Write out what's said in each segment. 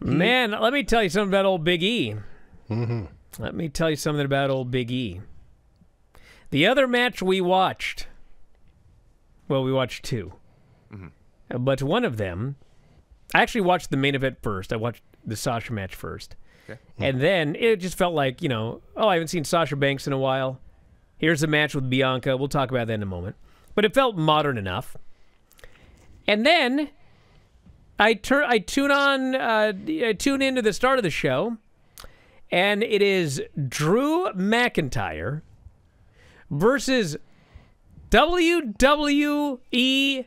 Mm-hmm. Man, let me tell you something about old Big E. Mm-hmm. Let me tell you something about old Big E. The other match we watched, well, we watched 2 mm-hmm. Uh, but one of them, I actually watched the main event first. I watched the Sasha match first. And then it just felt like, you know, oh, I haven't seen Sasha Banks in a while. Here's a match with Bianca. We'll talk about that in a moment. But it felt modern enough. And then I turn, I tune on, uh, I tune into the start of the show, and it is Drew McIntyre versus WWE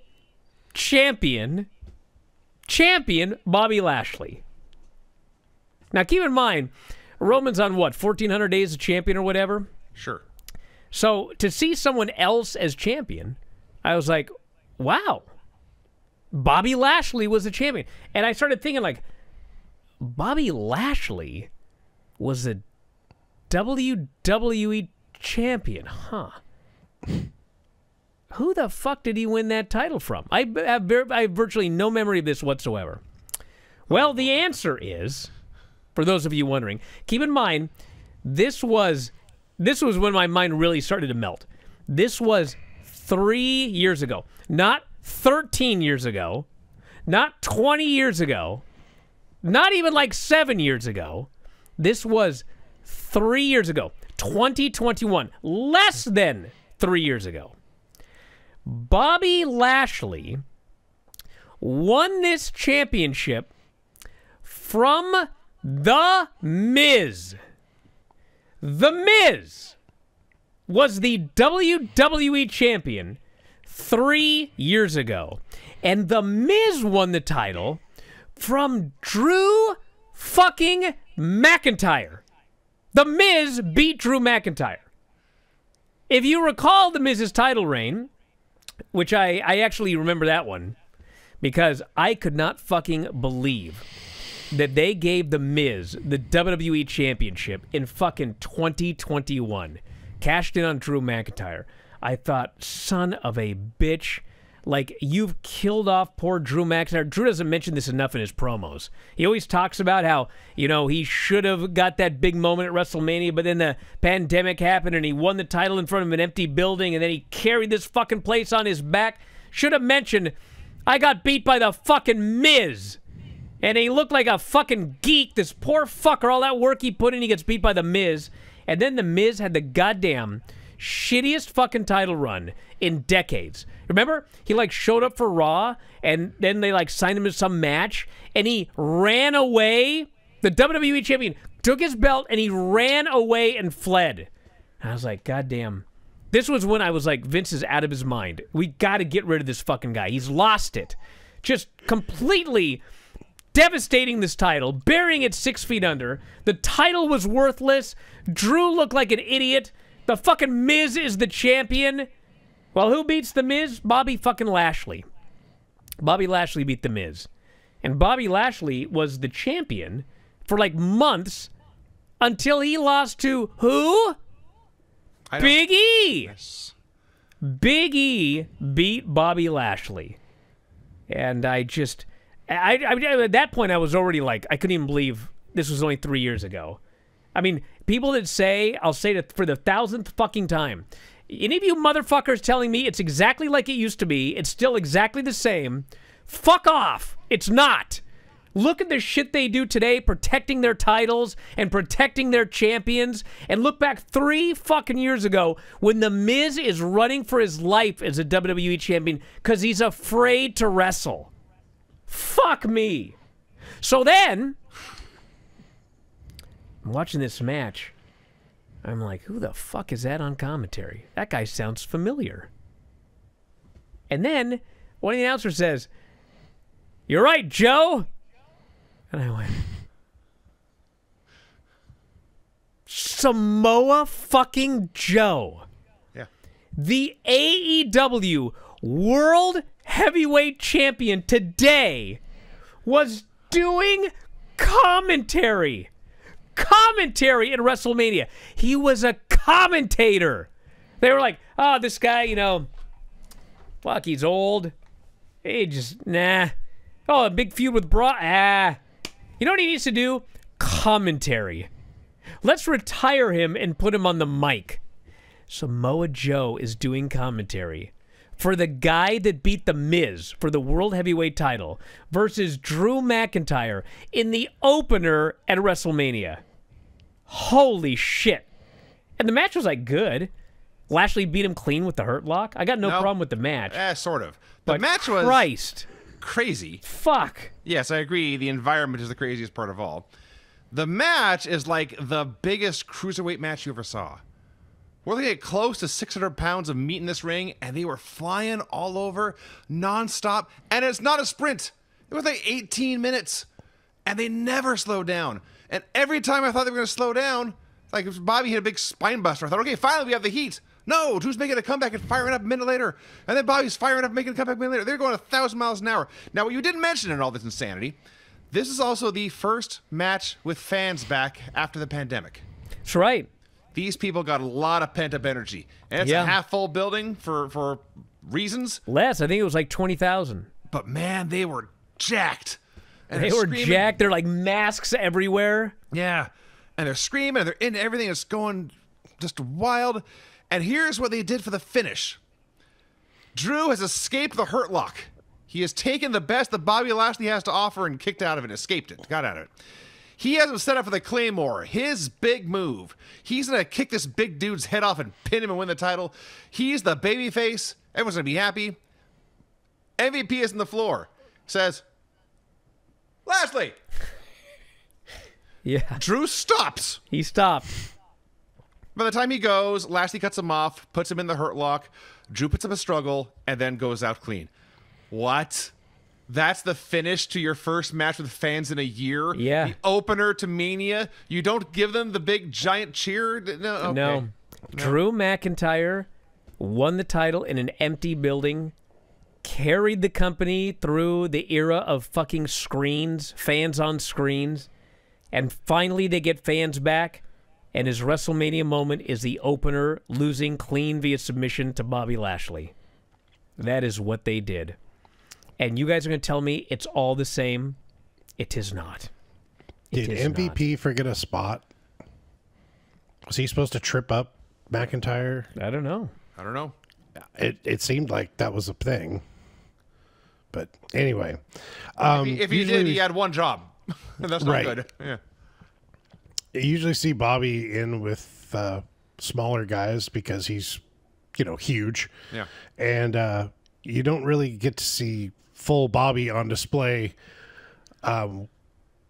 champion, champion Bobby Lashley. Now, keep in mind, Roman's on what, 1,400 days of champion or whatever? Sure. So to see someone else as champion, I was like, wow. Bobby Lashley was the champion. And I started thinking, like, Bobby Lashley was a WWE champion, huh? Who the fuck did he win that title from? I have, I have virtually no memory of this whatsoever. Well, the answer is, for those of you wondering, keep in mind, this was this was when my mind really started to melt. This was three years ago, not 13 years ago, not 20 years ago, not even like seven years ago. This was three years ago, 2021, less than three years ago. Bobby Lashley won this championship from The Miz. The Miz was the WWE champion three years ago. And The Miz won the title from Drew fucking McIntyre. The Miz beat Drew McIntyre. If you recall The Miz's title reign, which I, I actually remember that one, because I could not fucking believe that they gave The Miz the WWE Championship in fucking 2021. Cashed in on Drew McIntyre. I thought, son of a bitch. Like, you've killed off poor Drew McIntyre. Drew doesn't mention this enough in his promos. He always talks about how, you know, he should have got that big moment at WrestleMania, but then the pandemic happened and he won the title in front of an empty building and then he carried this fucking place on his back. Should have mentioned, I got beat by the fucking Miz. And he looked like a fucking geek. This poor fucker, all that work he put in, he gets beat by The Miz. And then The Miz had the goddamn shittiest fucking title run in decades. Remember? He like showed up for Raw and then they like signed him to some match and he ran away. The WWE champion took his belt and he ran away and fled. I was like, God damn. This was when I was like, Vince is out of his mind. We got to get rid of this fucking guy. He's lost it. Just completely devastating this title, burying it six feet under. The title was worthless. Drew looked like an idiot. The fucking Miz is the champion. Well, who beats the Miz? Bobby fucking Lashley. Bobby Lashley beat the Miz. And Bobby Lashley was the champion for like months until he lost to who? Big E. Yes. Big E beat Bobby Lashley, and I just, I, I at that point I was already like I couldn't even believe this was only three years ago. I mean, people that say I'll say it for the thousandth fucking time. Any of you motherfuckers telling me it's exactly like it used to be, it's still exactly the same. Fuck off. It's not. Look at the shit they do today, protecting their titles and protecting their champions. And look back three fucking years ago when The Miz is running for his life as a WWE champion because he's afraid to wrestle. Fuck me. So then, watching this match. I'm like, who the fuck is that on commentary? That guy sounds familiar. And then one of the announcers says, You're right, Joe. And I went, Samoa fucking Joe. Yeah. The AEW World Heavyweight Champion today was doing commentary. Commentary at WrestleMania. He was a commentator. They were like, oh, this guy, you know, fuck, he's old. He just, nah. Oh, a big feud with Brock. Ah. You know what he needs to do? Commentary. Let's retire him and put him on the mic. Samoa Joe is doing commentary for the guy that beat The Miz for the World Heavyweight title versus Drew McIntyre in the opener at WrestleMania. Holy shit. And the match was like good. Lashley beat him clean with the hurt lock. I got no, No. problem with the match. Eh, sort of. The but match was Christ. crazy. Fuck. Yes, I agree. The environment is the craziest part of all. The match is like the biggest cruiserweight match you ever saw. We're looking at close to 600 pounds of meat in this ring, and they were flying all over nonstop. And it's not a sprint. It was like 18 minutes, and they never slowed down. And every time I thought they were going to slow down, like Bobby hit a big spine buster, I thought, okay, finally we have the heat. No, Drew's making a comeback and firing up a minute later. And then Bobby's firing up and making a comeback a minute later. They're going a thousand miles an hour. Now, what you didn't mention in all this insanity, this is also the first match with fans back after the pandemic. That's right. These people got a lot of pent up energy. And it's Yeah. a half full building for, for reasons, Less. I think it was like 20,000. but man, they were jacked. And They were screaming- jacked. They're like masks everywhere. Yeah. And they're screaming and they're in everything is going just wild. And here's what they did for the finish. Drew has escaped the hurt lock. He has taken the best that Bobby Lashley has to offer and kicked out of it, escaped it, got out of it. He has him set up for the Claymore, his big move. He's gonna kick this big dude's head off and pin him and win the title. He's the babyface. Everyone's gonna be happy. MVP is in the floor. Says, Lashley. Yeah. Drew stops. He stopped. By the time he goes, Lashley cuts him off, puts him in the hurt lock. Drew puts up a struggle, and then goes out clean. What? That's the finish to your first match with fans in a year? Yeah. The opener to Mania? You don't give them the big giant cheer? No. Okay. No. Drew McIntyre won the title in an empty building, carried the company through the era of fucking screens, fans on screens, and finally they get fans back. And his WrestleMania moment is the opener, losing clean via submission to Bobby Lashley. That is what they did. And you guys are going to tell me it's all the same? It is not. It Did is not. MVP forget a spot? Was he supposed to trip up McIntyre? I don't know. I don't know. It it seemed like that was a thing. But anyway, um, if he usually, did, he had one job. That's not Right. good. Yeah. you usually see Bobby in with uh, smaller guys because he's, you know, huge. Yeah. and uh, you don't really get to see full Bobby on display, um,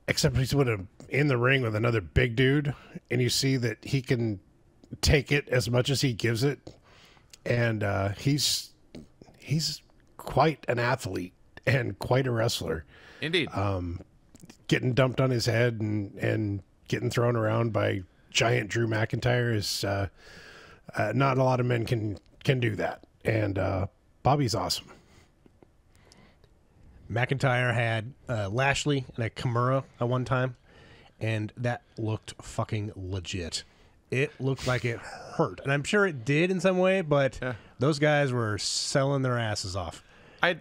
except he's with him in the ring with another big dude, and you see that he can take it as much as he gives it, and uh, he's he's quite an athlete and quite a wrestler, Indeed. getting dumped on his head and and getting thrown around by giant Drew McIntyre is uh, uh, not a lot of men can can do that, and uh, Bobby's awesome. McIntyre had uh, Lashley and a Kimura at one time, and that looked fucking legit. It looked like it hurt, and I'm sure it did in some way, but those guys were selling their asses off. I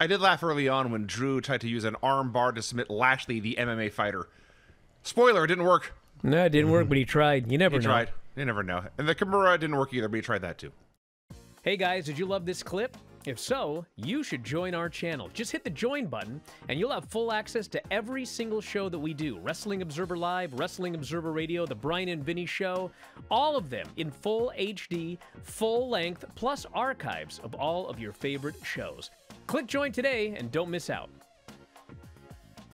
I did laugh early on when Drew tried to use an arm bar to submit Lashley, the MMA fighter. Spoiler, it didn't work. No, it didn't work, but he tried. You never He know. tried. You never know. And the Kimura didn't work either, but he tried that too. Hey guys, did you love this clip? If so, you should join our channel. Just hit the join button and you'll have full access to every single show that we do Wrestling Observer Live, Wrestling Observer Radio, The Bryan and Vinny Show, all of them in full HD, full length, plus archives of all of your favorite shows. Click join today and don't miss out.